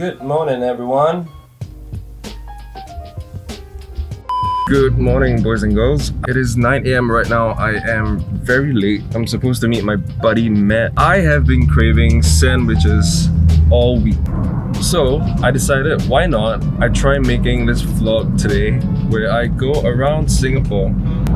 Good morning, everyone. Good morning, boys and girls. It is 9 a.m. right now. I am very late. I'm supposed to meet my buddy Matt. I have been craving sandwiches all week. So I decided why not I try making this vlog today where I go around Singapore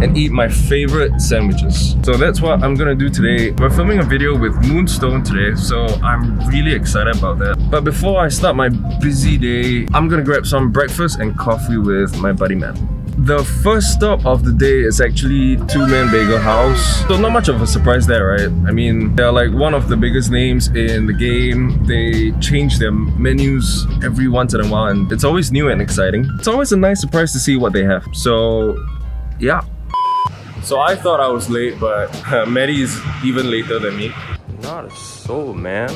and eat my favorite sandwiches. So that's what I'm gonna do today. We're filming a video with Moonstone today, so I'm really excited about that. But before I start my busy day, I'm gonna grab some breakfast and coffee with my buddy Matt. The first stop of the day is actually Two Men Bagel House. So not much of a surprise there, right? I mean, they're like one of the biggest names in the game. They change their menus every once in a while and it's always new and exciting. It's always a nice surprise to see what they have. So, yeah. So I thought I was late, but uh, Matty is even later than me. Not a soul, man.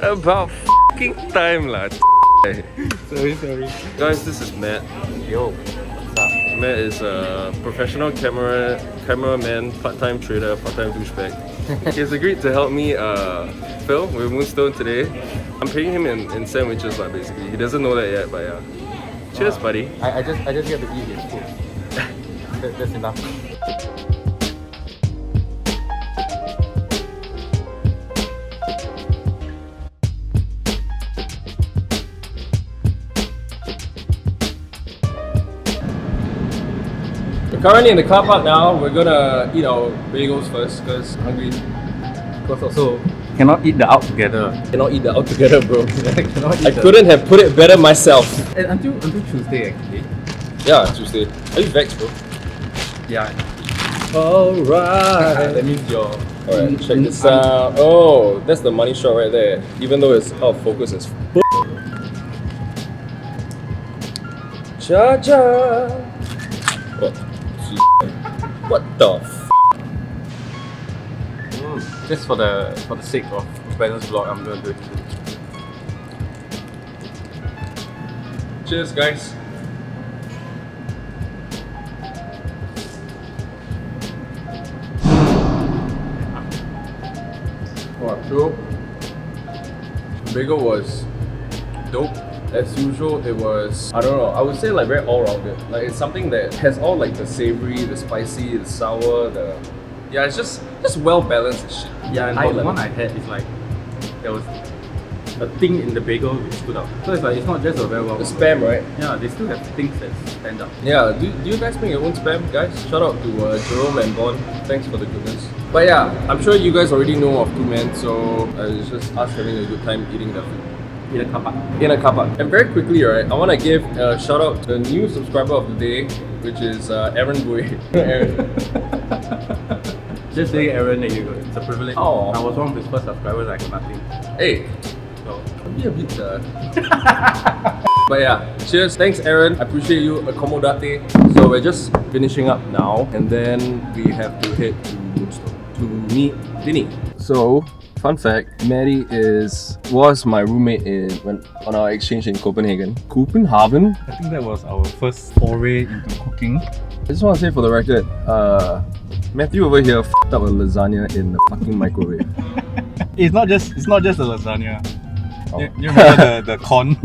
About fucking time, lah. sorry, sorry. Guys, this is Matt. Yo, what's up? Matt is a professional camera cameraman, part-time trader, part-time douchebag. he has agreed to help me uh, film with Moonstone today. I'm paying him in, in sandwiches, like, basically. He doesn't know that yet, but yeah. Cheers, Uh, buddy. I, I just I just get to eat his food. that, that's enough. We're currently in the car park now. We're gonna eat our bagels first, because hungry. Because also cannot eat the out together. Cannot eat that out together, bro. cannot eat I the- couldn't have put it better myself. And until until Tuesday actually. Yeah, Tuesday. Are you vexed, bro? Yeah. Alright. that means you're. Alright, check Mm, this mm, out. Oh, that's the money shot right there. Even though it's out of focus as Cha cha. What? What the f? Mm, just for the for the sake of balance vlog, I'm gonna do it. Cheers, guys. So bagel was dope. As usual, it was I don't know. I would say like very all rounded. Like it's something that has all like the savory, the spicy, the sour, the yeah. It's just just well balanced. Yeah, and I the one. I had is like there was a thing in the bagel which stood out. So it's like it's not just a very well. the spam, right? Yeah, they still have things that stand out. Yeah, do, do you guys make your own spam, guys? Shout out to uh, Jerome and Bon. Thanks for the goodness. But yeah, I'm sure you guys already know of Two Men, so uh, it's just us having a good time eating the food In a park. in a park. And very quickly, right, I want to give a shout out to the new subscriber of the day, which is uh, Aaron Bui. Aaron. Just saying Aaron that you go. it's a privilege. Aw. I was one of his first subscribers, I got nothing. Hey, So be a bit. Uh... but yeah, cheers. Thanks, Aaron. I appreciate you. Accommodate. So we're just finishing up now, and then we have to head to Moonstone to meet Vinny. So. Fun fact, Matty is was my roommate in when on our exchange in Copenhagen. Copenhagen? I think that was our first foray into cooking. I just want to say for the record, uh, Matthew over here f***ed up a lasagna in the fucking microwave. It's not just it's not just a lasagna. Oh. You, you remember the, the corn?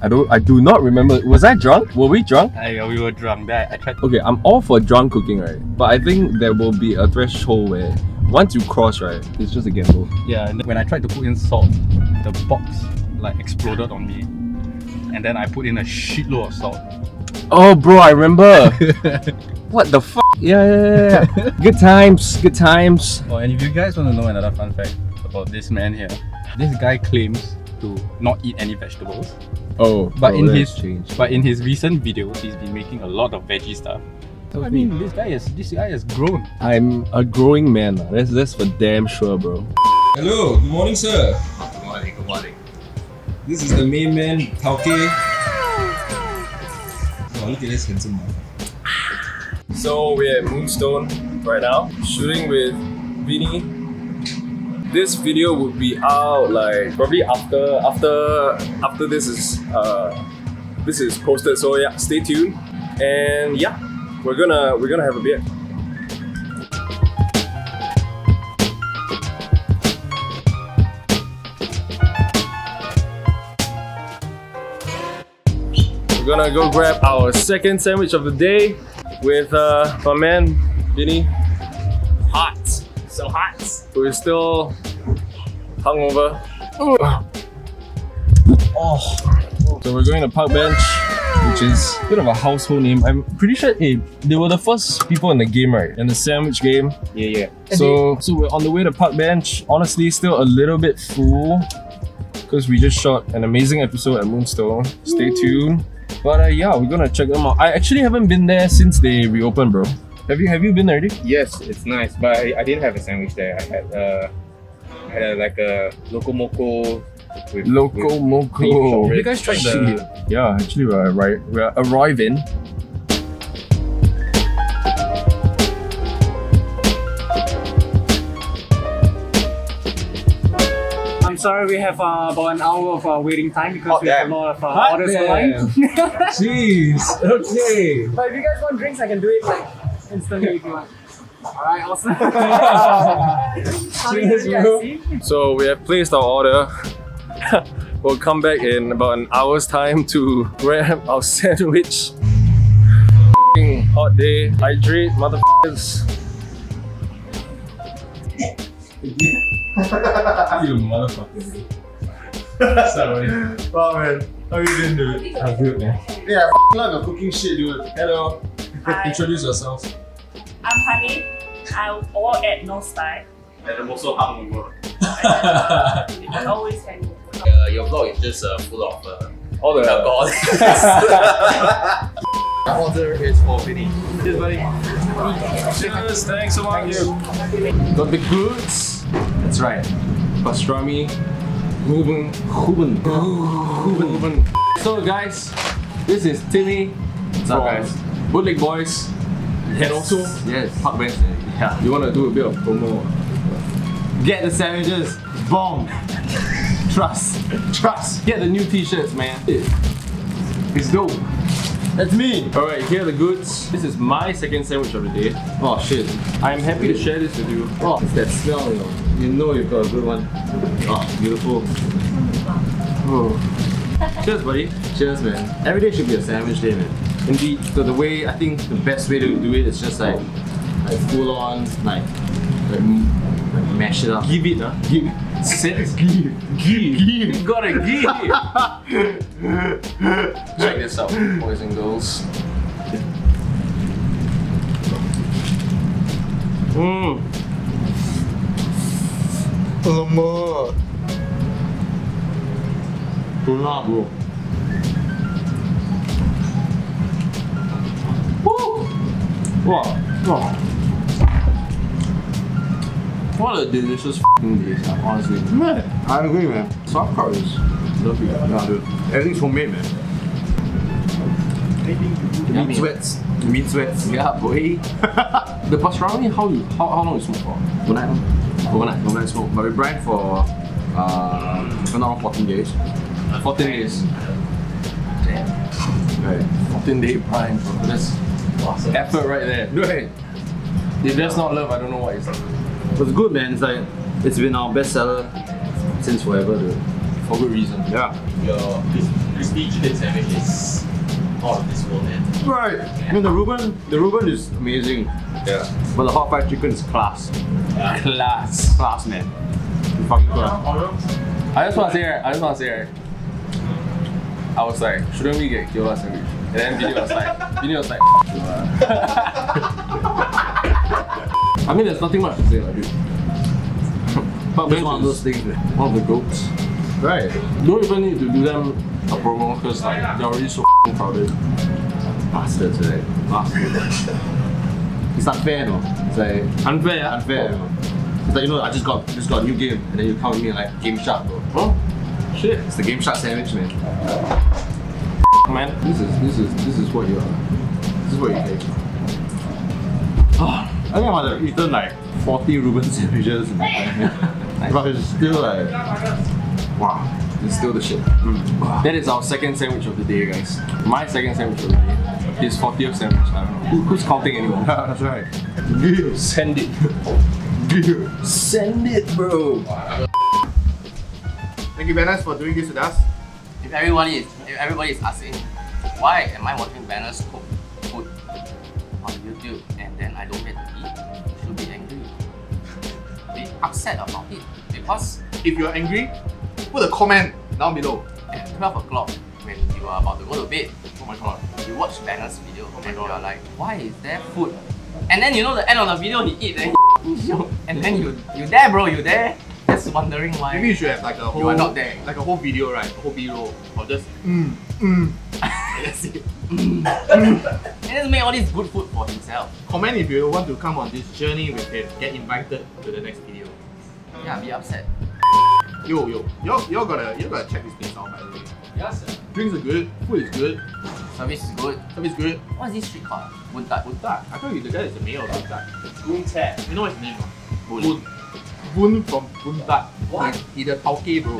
I don't I do not remember was I drunk? Were we drunk? I, we were drunk. Then I, tried Okay, I'm all for drunk cooking, right? But I think there will be a threshold where once you cross, right, it's just a gamble. Yeah, and then when I tried to put in salt, the box like exploded on me. And then I put in a shitload of salt. Oh, bro, I remember. what the fuck? Yeah, yeah, yeah, yeah. good times, good times. Oh, and if you guys want to know another fun fact about this man here, this guy claims to not eat any vegetables. Oh, But in his changed. but in his recent videos, he's been making a lot of veggie stuff. So I mean, this guy is this guy has grown. I'm a growing man. lah. That's that's for damn sure, bro. Hello, good morning, sir. Good morning, good morning. This is the main man, Tauke. So we're at Moonstone right now, shooting with Vinny. This video would be out like probably after after after this is uh this is posted. So yeah, stay tuned. And yeah, we're gonna we're gonna have a beer. Gonna go grab our second sandwich of the day with uh, my man Vinny, Hot. So hot. We're still hungover. Oh. So we're going to Park Bench, which is a bit of a household name. I'm pretty sure eh, they were the first people in the game, right? In the sandwich game. Yeah, yeah. So, so we're on the way to Park Bench. Honestly, still a little bit full because we just shot an amazing episode at Moonstone. Stay tuned. But uh, yeah, we're gonna check them out. I actually haven't been there since they reopened, bro. Have you have you been there already? Yes, it's nice, but I, I didn't have a sandwich there. I had uh, I had a, like a loco moco with Loco with Moco. cream shortbread. You guys tried the yeah, actually we're right we're arriving. Sorry, we have uh, about an hour of uh, waiting time because Hot we have a lot of uh, Hot orders damn. online. Jeez. Okay. but if you guys want drinks, I can do it like instantly if you want. Alright, awesome. Cheers, bro. So we have placed our order. we'll come back in about an hour's time to grab our sandwich. Hot day, hydrate, motherfuckers. You motherfucker. Sorry. Wow, man. How you been, dude? I'm good, man. Yeah, I like a cooking shit, dude. Hello. Hi. Introduce yourself. I'm Honey. I work at No Style. And I'm also hungover. I always hangover. Uh, your vlog is just uh, full of uh, All the alcohol. My order is for Vinny. Cheers, buddy. Cheers, thanks so much. Got the goods. That's right. Pastrami. Reuben. Reuben. Reuben. So guys, this is Timmy. What's up, guys? Bootleg Boys. And also, Yes. Park Bench. Yeah. You want to do a bit of promo? Get the sandwiches. Bomb. Trust. Trust. Get the new t-shirts, man. It's dope. That's me. Alright, here are the goods. This is my second sandwich of the day. Oh shit. I'm happy to share this with you. Oh, it's that smell, you know. You know you've got a good one. Oh, beautiful. Oh. Cheers, buddy. Cheers, man. Every day should be a sandwich day, man. Indeed. So the way I think the best way to do it is just like, like full on, like, like, like mash it up. Give it, huh? Give. Sense. Give. Give. You gotta give. Check this out, boys and girls. Mmm. Alamak. Tuna, bro. Wow. Wow. What a delicious f***ing dish, honestly. Man, I agree, man. Sauerkraut is lovely. Yeah, dude. Everything's homemade, man. Meat sweats. Meat sweats. Yeah, boy. the pastrami, how you how, how long you smoke for? Overnight, huh? Overnight, overnight smoke. But we brined for uh, if I'm not wrong, 14 days. 14 days. Damn. Right. 14 day brine, bro. That's effort right there. Right. If that's not love, I don't know what is. It was good, man. It's like it's been our best seller since forever, dude. For good reason. Yeah. Your crispy chicken sandwich is out of this world, man. Right. I mean, the Reuben, the Reuben is amazing. Yeah. But the hot fried chicken is class. Class. Class, man. You fucking class. I just want to say, right, I just want to say, right, I was like, shouldn't we get Keola sandwich? And then Vinny was like, Vinny was like, you ah." I mean, there's nothing much to say, like, dude. But It's one of those things, man. one of the goats. Right. Don't even need to do them a promo because like they're already so f***ing crowded. Bastards, right? Bastards. it's not fair, no. It's like Unfair, yeah? unfair. you know. It's like you know, I just got just got a new game, and then you come with me like Game Shark, bro. Oh, shit, It's the Game Shark sandwich, man. man. This is this is this is what you are. This is what you take. I think I might have eaten like 40 Reuben sandwiches in my time. But it's still like, wow. It's still the shit. Mm. That is our second sandwich of the day, guys. My second sandwich of the day. His 40th sandwich. I don't know. Who, who's counting anymore? That's right. Send it. Send it, bro. Thank you, Benners, for doing this with us. If everyone is if everybody is asking, why am I watching Benners cook food on YouTube and then I don't get to eat? You should be angry. Be upset about it because If you're angry, put a comment down below. at 12 o'clock when you are about to go to bed, Oh my god. you watch Benners' video Oh my and God. you're like, why is there food? And then you know the end of the video he eat and he and then you you there bro, you there just wondering why Maybe you should have like a whole you are not there. like a whole video, right? A whole B-roll or just mm, mm. That's it. and just make all this good food for himself. Comment if you want to come on this journey with him. Get invited to the next video. Yeah, be upset. Yo, yo, y'all, y'all gotta, y'all gotta check this place out by the way. Yes, sir. Drinks are good, food is good, Service is good. service is good. What is this street called? Boon Tat. Buntat. I thought you the guy is the mayor of Boon Tat. Buntat. You know his name? Boon. Boon. Boon from Boon Tat. What? He, he the tauke bro.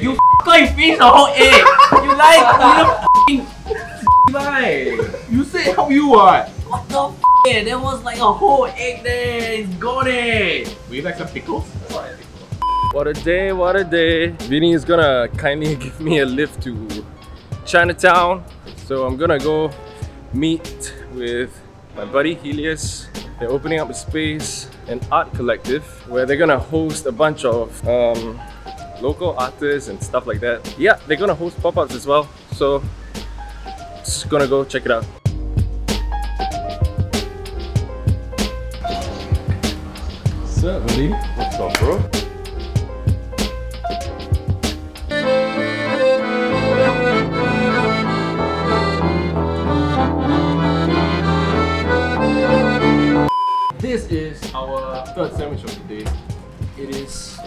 You f***er, you finish the whole egg! You like, you the lie! You said help you what? What the f***? There was like a whole egg there! It's gone eh! Will you like some pickles? What a day, what a day. Vinny is gonna kindly give me a lift to Chinatown. So I'm gonna go meet with my buddy Helios. They're opening up a space, an art collective, where they're gonna host a bunch of um, local artists and stuff like that. Yeah, they're gonna host pop-ups as well. So just gonna go check it out. What's up, buddy? What's up, bro? Third sandwich of the day. It is.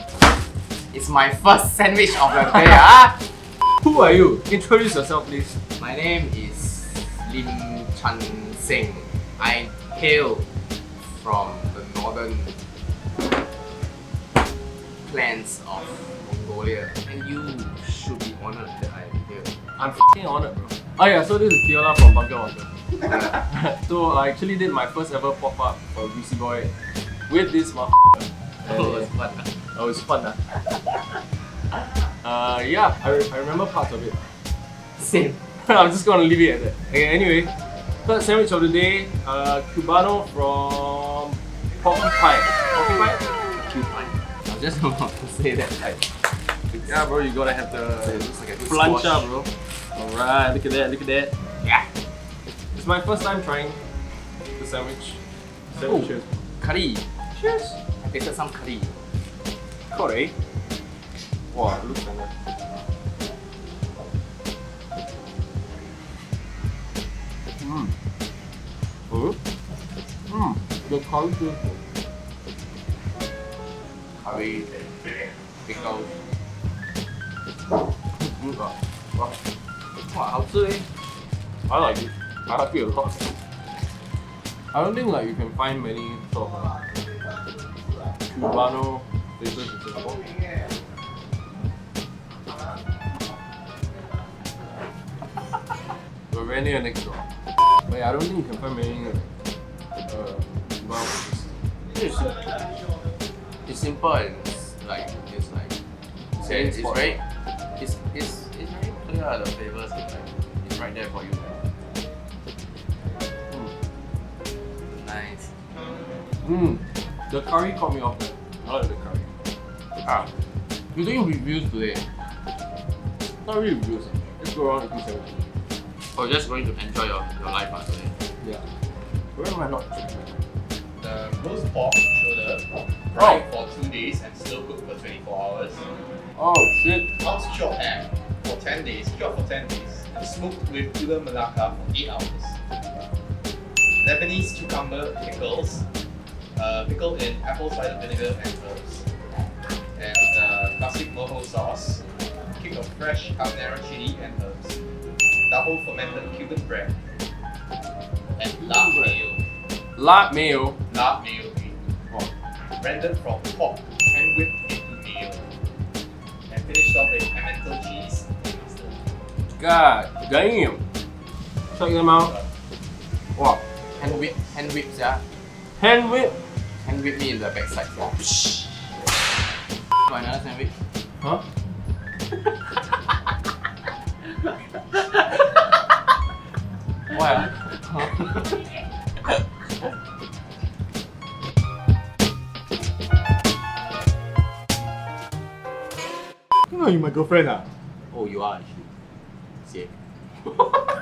It's my first sandwich of the day, ah! Who are you? Introduce yourself, please. My name is Lim Chan Sing. I hail from the northern clans of Mongolia, and you should be honored that I am here. I'm f***ing honored, bro. Oh yeah, so this is Keola from Bunker Water. so I actually did my first ever pop-up for BC Boy with this motherfucker. Oh, it's fun. Oh, it was fun, ah. Uh, yeah, I, re- I remember parts of it. Same. I'm just gonna leave it at that. Okay, anyway, third sandwich of the day, uh, Cubano from Porky Pine. Porky Pine? One. I was just about to say that. Like, Yeah, bro, you gotta have the looks like plancha, bro. Alright, look at that, look at that. Yeah. It's my first time trying the sandwich. Sandwich, cheers. Curry. Cheers. I tasted some curry. Curry. Wow, it looks like that. Mmm. Oh. Mmm. The curry feels good. Curry. Pickles. Good ah. Wow. 哇，好吃诶！ I like it. I like it a lot. I don't think like you can find many sort uh, Cubano places in Singapore. We're very near next door. But I don't think you can find many uh, Cubano places. It's, it's simple and it's like it's like it's, Same it's very it's, it's it's very clear the flavors is like it's right there for you. Mm. Nice. Mmm. The curry caught me off guard. I like the curry. Ah, you doing reviews today? Not really reviews. ah. Just go around eating sandwiches. Or just going to enjoy your, your life ah, today? Yeah. Where am I not? The roast pork shoulder, fried for two days and slow cooked for 24 hours. Oh shit. House chop ham for 10 days, cured for 10 days, and smoked with gula melaka for 8 hours. Lebanese cucumber pickles, uh, pickled in apple cider vinegar and herbs. And uh, classic mojo sauce, kick of fresh habanero chili and herbs. Double fermented Cuban bread. And lard mayo. Lard mayo. Lard mayo green. Rendered from pork and whipped into mayo. And finished off with emmental cheese and mustard. God damn. Check them out. Wow. Hand whip, hand whips, yeah. Hand whip. Hand whip me in the backside. Got another sandwich? Huh? what? Huh? you know you my girlfriend ah? Oh you are actually. See?